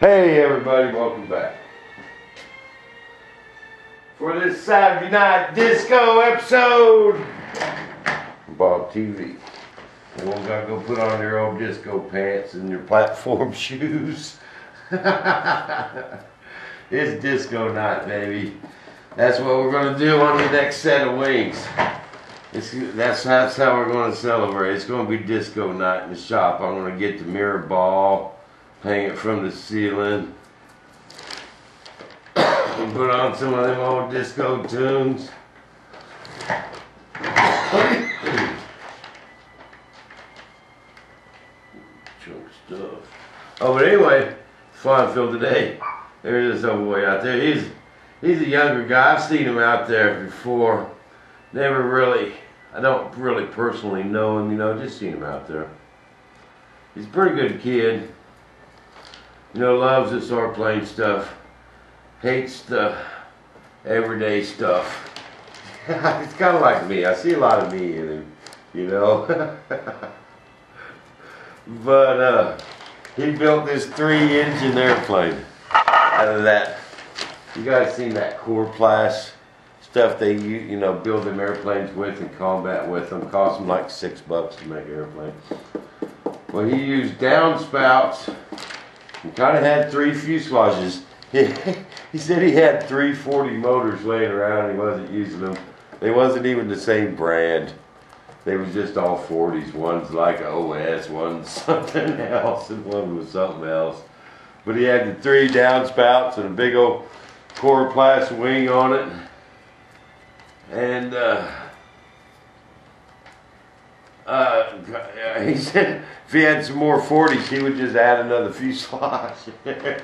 Hey everybody, welcome back. For this Saturday night disco episode, Bob TV. Everyone gotta go put on their old disco pants and their platform shoes. it's disco night, baby. That's what we're gonna do on the next set of wings. It's, that's, that's how we're gonna celebrate. It's gonna be disco night in the shop. I'm gonna get the mirror ball hang it from the ceiling. and put on some of them old disco tunes. Chunk stuff. Oh, but anyway, Farmfield today. There's this old boy out there. He's he's a younger guy. I've seen him out there before. Never really, I don't really personally know him, you know, just seen him out there. He's a pretty good kid. You know, loves this art plane stuff. Hates the everyday stuff. it's kind of like me. I see a lot of me in him, you know. but uh, he built this three-engine airplane out of that. You guys seen that Coroplast stuff they you you know build them airplanes with and combat with them? Cost them like six bucks to make an airplane. Well, he used downspouts he kind of had three fuselages. He, said he had 340 motors laying around he wasn't using them. They wasn't even the same brand. They was just all 40s. One's like OS, one's something else, and one was something else. But he had the three downspouts and a big old Coroplast wing on it. And uh, he said if he had some more 40s, he would just add another fuselage.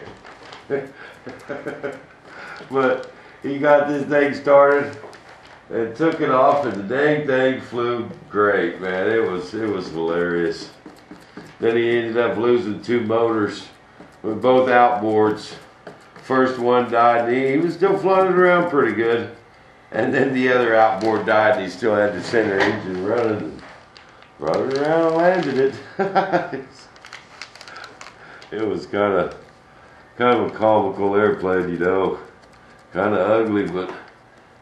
but he got this thing started and took it off, and the dang thing flew great, man. It was it was hilarious. Then he ended up losing two motors with both outboards. First one died, and he, he was still floating around pretty good. And then the other outboard died, and he still had the center engine running brought it around and landed it. it was kind of kind of a comical airplane, you know. Kind of ugly, but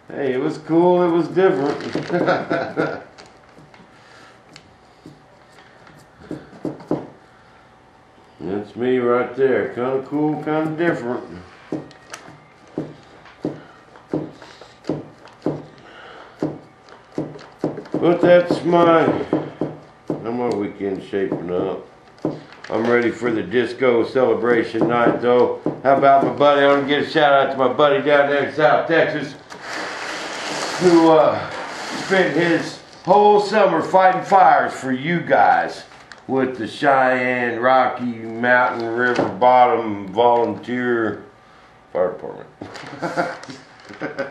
hey, it was cool. It was different. That's me right there. Kind of cool, kind of different. But that's my my weekend shaping up. I'm ready for the disco celebration night though. How about my buddy? I want to give a shout out to my buddy down there in South Texas who uh, spent his whole summer fighting fires for you guys with the Cheyenne Rocky Mountain River Bottom Volunteer Fire Department.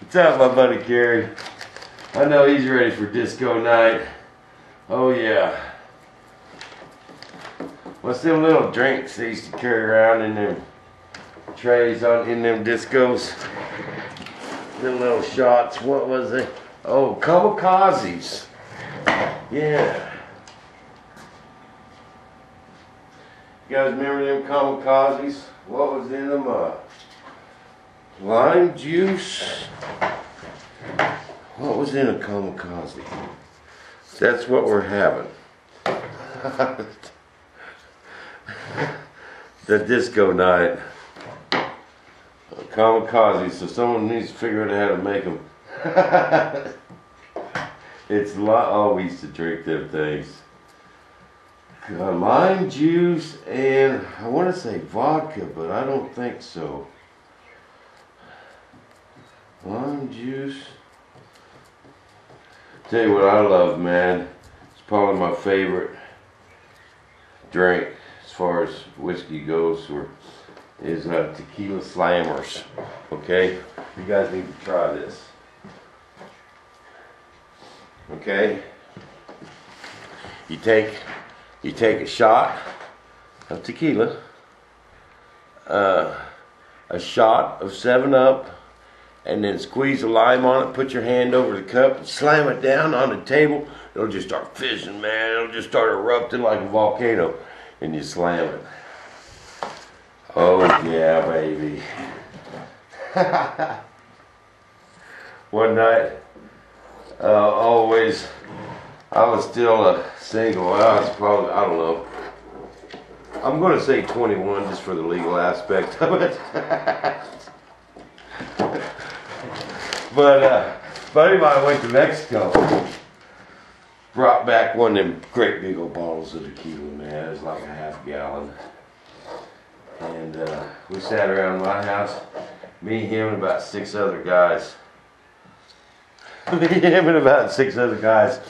What's up, my buddy Kerry? I know he's ready for disco night. Oh yeah. What's them little drinks they used to carry around in them trays on in them discos? Them little shots. What was it? Oh, kamikazes. Yeah. You guys remember them kamikazes? What was in them? Uh, lime juice. What was in a kamikaze? That's what we're having. the disco night. A kamikaze, so someone needs to figure out how to make them. it's a lot, oh, we used to drink them things. Uh, lime juice and I want to say vodka, but I don't think so. Lime juice. Tell you what I love, man. It's probably my favorite drink as far as whiskey goes, or is uh, tequila slammers. Okay, you guys need to try this. Okay, you take you take a shot of tequila, uh, a shot of Seven Up and then squeeze a lime on it, put your hand over the cup and slam it down on the table. It'll just start fizzing, man. It'll just start erupting like a volcano. and you slam it. Oh yeah, baby. One night, uh, always, I was still a single. I was probably, I don't know. I'm going to say 21 just for the legal aspect of it. but, uh, buddy of mine went to Mexico. Brought back one of them great big old bottles of tequila, man. It was like a half gallon. And uh, we sat around my house, me, him, and about six other guys. me, him, and about six other guys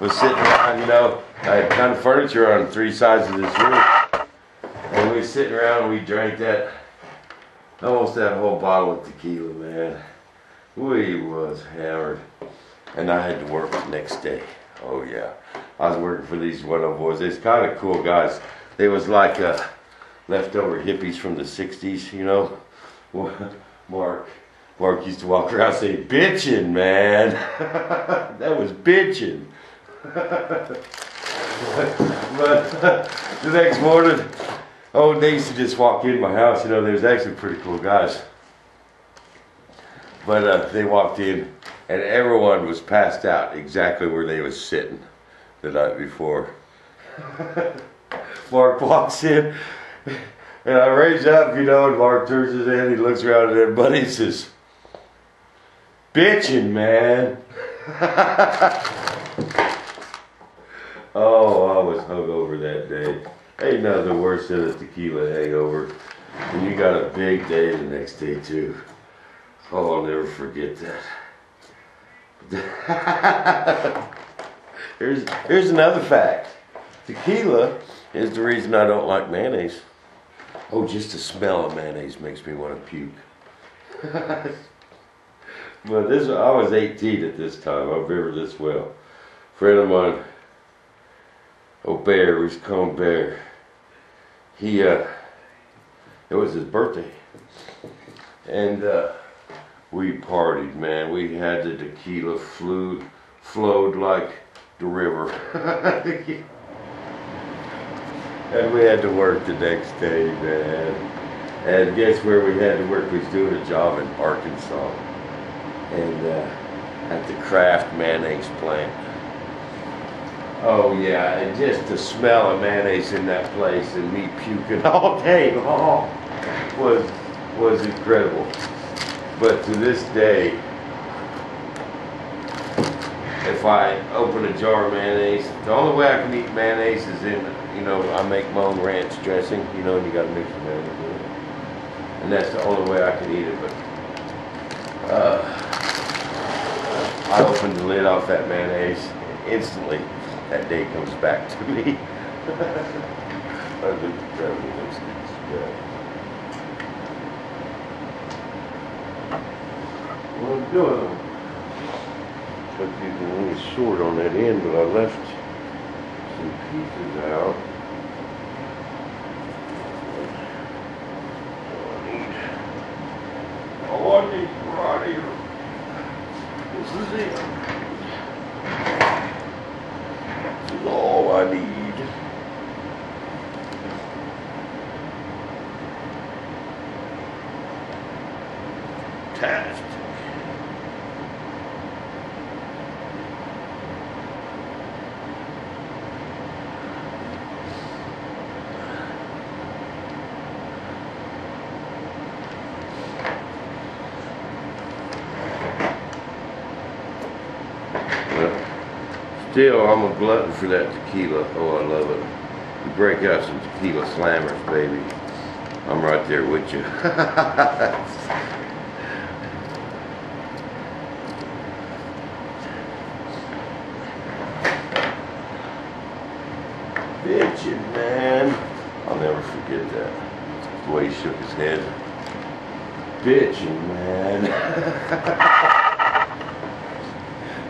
was sitting around, you know. I had kind of furniture on three sides of this room. And we were sitting around and we drank that, almost that whole bottle of tequila, man. We was hammered. And I had to work the next day. Oh yeah. I was working for these one of boys. They's kind of cool guys. They was like uh, leftover hippies from the 60s, you know. Mark. Mark used to walk around saying, bitchin', man. that was bitchin'. but the next morning, oh, they used to just walk in my house. You know, they was actually pretty cool guys. But uh, they walked in, and everyone was passed out exactly where they was sitting the night before. Mark walks in, and I raise up, you know, and Mark turns his head, he looks around at everybody, he says, "Bitching, man." oh, I was hungover that day. Ain't nothing worse than a tequila hangover. And you got a big day the next day too. Oh, I'll never forget that. here's here's another fact. Tequila is the reason I don't like mayonnaise. Oh, just the smell of mayonnaise makes me want to puke. but this I was 18 at this time. I remember this well. Friend of mine, oh Bear, we used to call him Bear. He uh, it was his birthday, and uh, we partied, man. We had the tequila flew, flowed like the river. and we had to work the next day, man. And guess where we had to work? We was doing a job in Arkansas. And uh, at the Kraft mayonnaise plant. Oh yeah, and just the smell of mayonnaise in that place and me puking all day long was was incredible. But to this day, if I open a jar of mayonnaise, the only way I can eat mayonnaise is in, you know, I make my own ranch dressing, you know, and you gotta mix the mayonnaise in it. And that's the only way I can eat it, but, uh, I open the lid off that mayonnaise, and instantly, that day comes back to me. I look incredible, it's- it's, I'm doing, took you a little on that end, but I left some pieces out. I. This is it. This is all I need. Well, still, I'm a glutton for that tequila. Oh, I love it. You break out some tequila slammers, baby. I'm right there with you. Bitchin', man. I'll never forget that. The way he shook his head. Bitchin', man.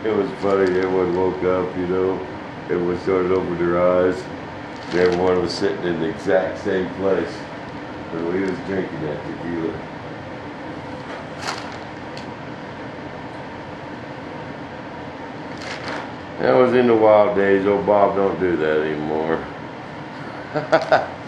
It was funny, everyone woke up, you know, everyone started opening their eyes. Everyone was sitting in the exact same place when we was drinking that tequila. That was in the wild days. Oh, Bob, don't do that anymore.